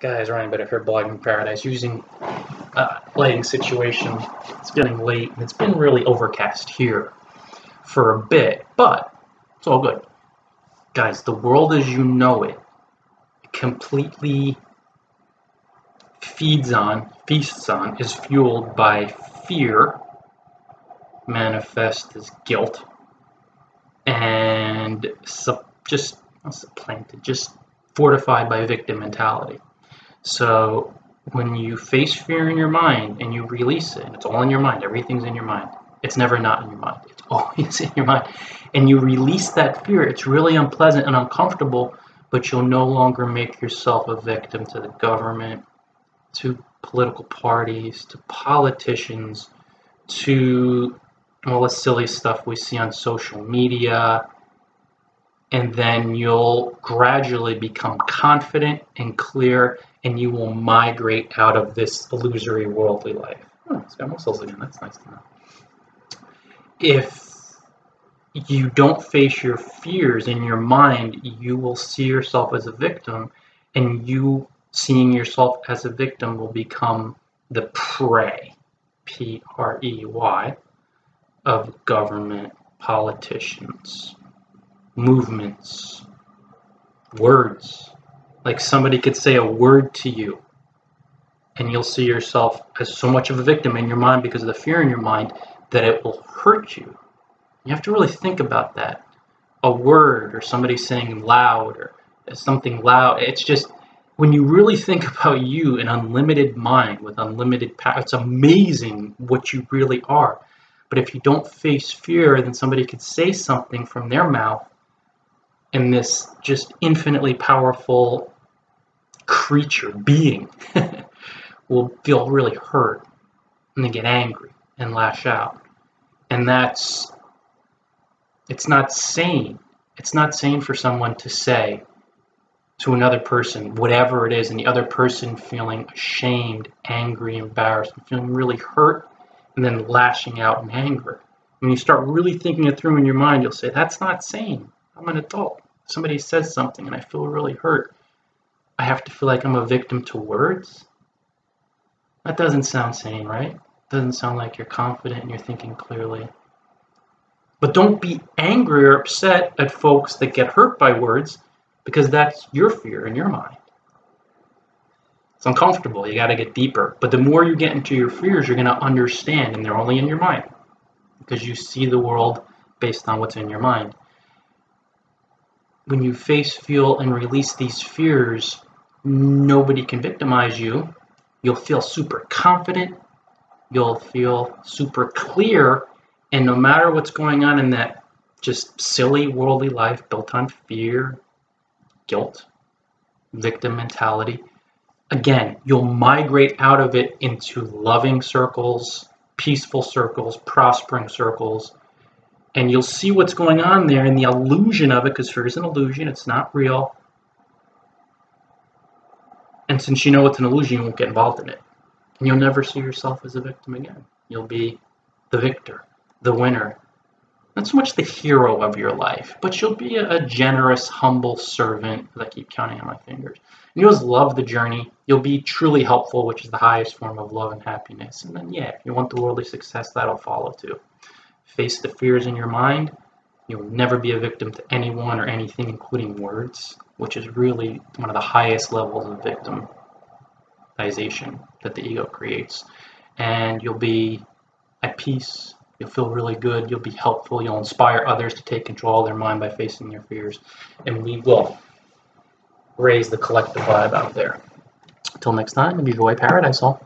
Guys, Ryan Biddulph here, Blogging Paradise, using uh, lighting situation. It's getting late, and it's been really overcast here for a bit, but it's all good. Guys, the world as you know it completely feeds on, feasts on, is fueled by fear, manifest as guilt, and just supplanted, just fortified by victim mentality. So when you face fear in your mind and you release it, and it's all in your mind, everything's in your mind. It's never not in your mind. It's always in your mind. And you release that fear. It's really unpleasant and uncomfortable, but you'll no longer make yourself a victim to the government, to political parties, to politicians, to all the silly stuff we see on social media. And then you'll gradually become confident and clear and you will migrate out of this illusory worldly life. Oh, it's got muscles again. That's nice to know. If you don't face your fears in your mind, you will see yourself as a victim, and you seeing yourself as a victim will become the prey, P R E Y, of government, politicians, movements, words, like somebody could say a word to you and you'll see yourself as so much of a victim in your mind because of the fear in your mind that it will hurt you. You have to really think about that. A word or somebody saying loud or something loud, it's just when you really think about you, an unlimited mind with unlimited power, it's amazing what you really are. But if you don't face fear, then somebody could say something from their mouth and this just infinitely powerful creature, being, will feel really hurt and they get angry and lash out. And that's, it's not sane. It's not sane for someone to say to another person, whatever it is, and the other person feeling ashamed, angry, embarrassed, feeling really hurt, and then lashing out in anger. When you start really thinking it through in your mind, you'll say, That's not sane. I'm an adult. Somebody says something and I feel really hurt. I have to feel like I'm a victim to words? That doesn't sound sane, right? Doesn't sound like you're confident and you're thinking clearly. But don't be angry or upset at folks that get hurt by words because that's your fear in your mind. It's uncomfortable. You got to get deeper. But the more you get into your fears, you're going to understand, and they're only in your mind because you see the world based on what's in your mind. When you face, feel, and release these fears, nobody can victimize you. You'll feel super confident. You'll feel super clear. And no matter what's going on in that just silly worldly life built on fear, guilt, victim mentality, again, you'll migrate out of it into loving circles, peaceful circles, prospering circles, and you'll see what's going on there and the illusion of it, because fear is an illusion, it's not real. And since you know it's an illusion, you won't get involved in it. And you'll never see yourself as a victim again. You'll be the victor, the winner. Not so much the hero of your life, but you'll be a, generous, humble servant, I keep counting on my fingers. And you'll just love the journey. You'll be truly helpful, which is the highest form of love and happiness. And then, yeah, if you want the worldly success, that'll follow too. Face the fears in your mind. You'll never be a victim to anyone or anything, including words which is really one of the highest levels of victimization that the ego creates. And you'll be at peace. You'll feel really good. You'll be helpful. You'll inspire others to take control of their mind by facing their fears. And we will raise the collective vibe out there. Until next time, enjoy paradise all.